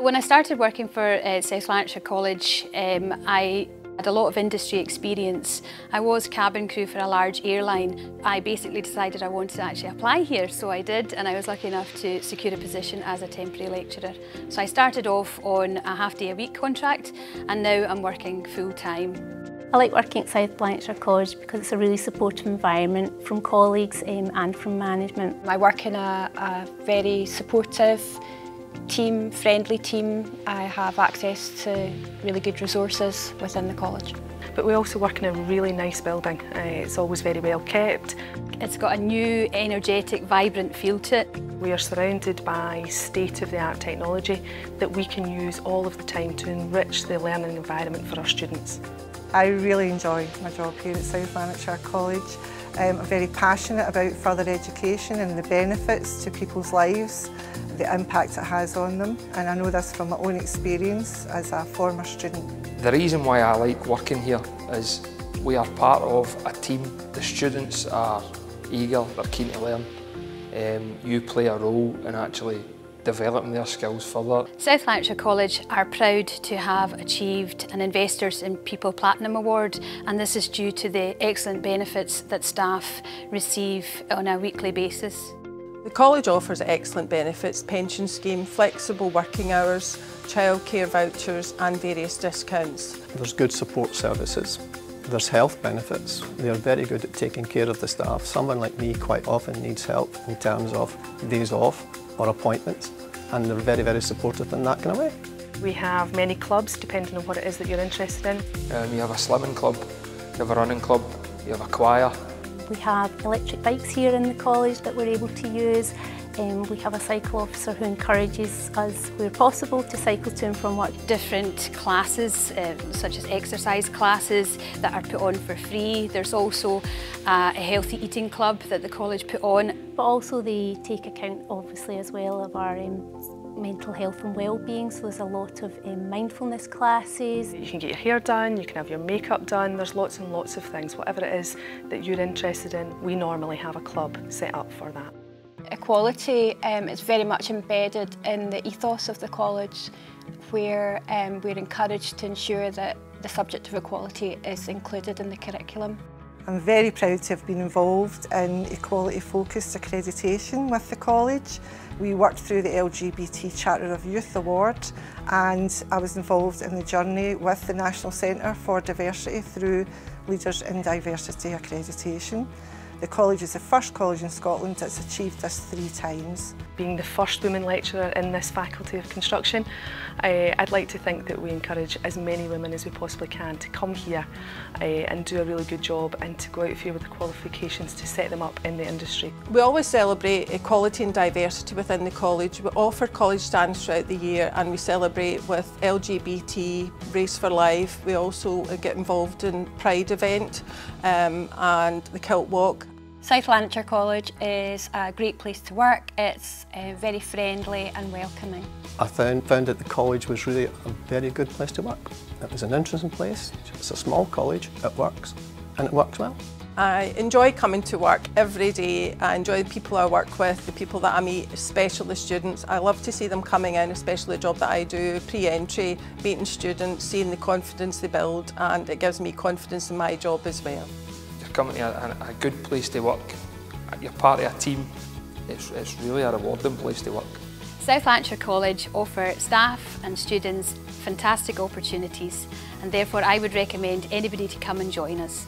When I started working for uh, South Lanarkshire College, um, I had a lot of industry experience. I was cabin crew for a large airline. I basically decided I wanted to actually apply here, so I did, and I was lucky enough to secure a position as a temporary lecturer. So I started off on a half day a week contract, and now I'm working full time. I like working at South Lanarkshire College because it's a really supportive environment from colleagues um, and from management. I work in a, a very supportive, team, friendly team. I have access to really good resources within the college. But we also work in a really nice building. Uh, it's always very well kept. It's got a new, energetic, vibrant feel to it. We are surrounded by state-of-the-art technology that we can use all of the time to enrich the learning environment for our students. I really enjoy my job here at South Lanarkshire College. Um, I'm very passionate about further education and the benefits to people's lives, the impact it has on them, and I know this from my own experience as a former student. The reason why I like working here is we are part of a team. The students are eager, they're keen to learn. Um, you play a role in actually developing their skills further. South Lanarkshire College are proud to have achieved an Investors in People Platinum Award and this is due to the excellent benefits that staff receive on a weekly basis. The college offers excellent benefits, pension scheme, flexible working hours, childcare vouchers and various discounts. There's good support services. There's health benefits. They're very good at taking care of the staff. Someone like me quite often needs help in terms of days off or appointments and they're very, very supportive in that kind of way. We have many clubs depending on what it is that you're interested in. Um, you have a slimming club, you have a running club, you have a choir. We have electric bikes here in the college that we're able to use. Um, we have a cycle officer who encourages us where possible to cycle to and from work. Different classes um, such as exercise classes that are put on for free. There's also uh, a healthy eating club that the college put on. But also they take account obviously as well of our um, mental health and well-being so there's a lot of um, mindfulness classes. You can get your hair done, you can have your makeup done, there's lots and lots of things. Whatever it is that you're interested in, we normally have a club set up for that. Equality um, is very much embedded in the ethos of the college where um, we're encouraged to ensure that the subject of equality is included in the curriculum. I'm very proud to have been involved in equality focused accreditation with the college. We worked through the LGBT Charter of Youth Award and I was involved in the journey with the National Centre for Diversity through Leaders in Diversity accreditation. The college is the first college in Scotland that's achieved this three times. Being the first women lecturer in this Faculty of Construction, I, I'd like to think that we encourage as many women as we possibly can to come here uh, and do a really good job and to go out here with the qualifications to set them up in the industry. We always celebrate equality and diversity within the college. We offer college stands throughout the year and we celebrate with LGBT, Race for Life. We also get involved in Pride event um, and the Kilt Walk. South Lanarkshire College is a great place to work. It's uh, very friendly and welcoming. I found, found that the college was really a very good place to work. It was an interesting place, it's a small college, it works, and it works well. I enjoy coming to work every day. I enjoy the people I work with, the people that I meet, especially the students. I love to see them coming in, especially the job that I do, pre-entry, meeting students, seeing the confidence they build, and it gives me confidence in my job as well coming to a, a good place to work, you're part of a team, it's, it's really a rewarding place to work. South Lanarkshire College offer staff and students fantastic opportunities and therefore I would recommend anybody to come and join us.